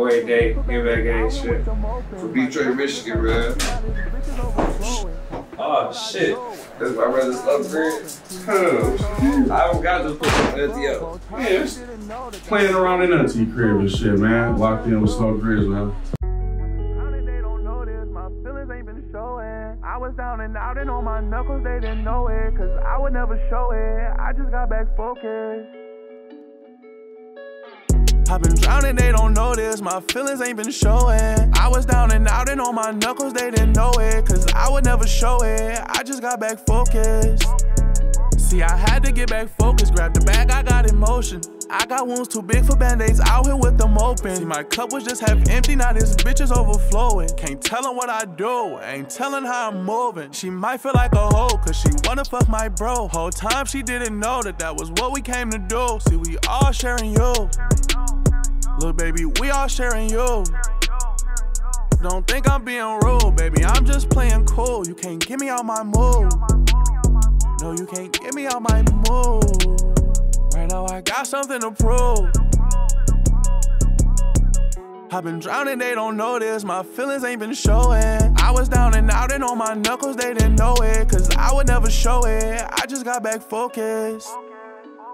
Boy day, give back that shit. From Detroit, Michigan, man. Oh shit. That's my brother's upgrade. Huh. I don't got to put Nothing else. Man, playing around in auntie crib and shit, man. Locked in with SlowGrizz, man. Ain't been showing. I was down and out and on my knuckles, they didn't know it. Cause I would never show it. I just got back focused. I've been drowning, they don't know this. My feelings ain't been showing. I was down and out and on my knuckles, they didn't know it. Cause I would never show it. I just got back focused. See, I had to get back focused. Grab the bag, I got in motion. I got wounds too big for band-aids out here with them open. See, my cup was just half empty, now this bitch is overflowing. Can't tell her what I do, ain't telling how I'm moving. She might feel like a hoe, cause she wanna fuck my bro. Whole time she didn't know that that was what we came to do. See, we all sharing you. Little baby, we all sharing you. Don't think I'm being rude, baby. I'm just playing cool. You can't get me out my mood. No, you can't get me out my mood. Right now, I got something to prove. I've been drowning, they don't know this. My feelings ain't been showing. I was down and out and on my knuckles, they didn't know it. Cause I would never show it. I just got back focused.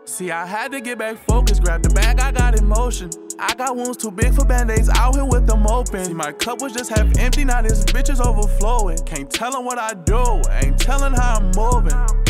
See, I had to get back focused. Grab the bag, I got in motion. I got wounds too big for band-aids out here with them open. See, my cup was just half empty, now this bitch is overflowing. Can't tell 'em what I do, ain't telling how I'm moving.